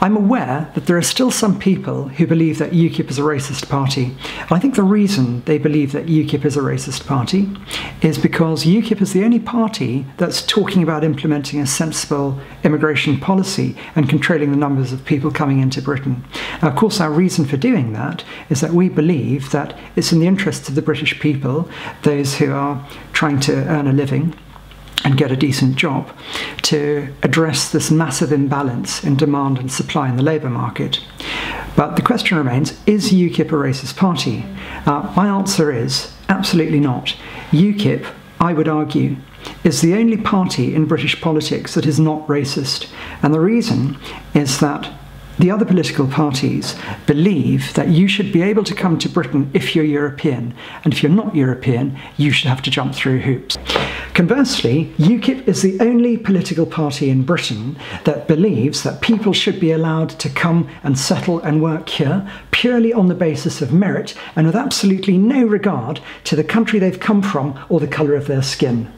I'm aware that there are still some people who believe that UKIP is a racist party. I think the reason they believe that UKIP is a racist party is because UKIP is the only party that's talking about implementing a sensible immigration policy and controlling the numbers of people coming into Britain. Now, of course, our reason for doing that is that we believe that it's in the interests of the British people, those who are trying to earn a living, and get a decent job to address this massive imbalance in demand and supply in the labour market. But the question remains is UKIP a racist party? Uh, my answer is absolutely not. UKIP, I would argue, is the only party in British politics that is not racist. And the reason is that the other political parties believe that you should be able to come to Britain if you're European, and if you're not European, you should have to jump through hoops. Conversely, UKIP is the only political party in Britain that believes that people should be allowed to come and settle and work here purely on the basis of merit and with absolutely no regard to the country they've come from or the colour of their skin.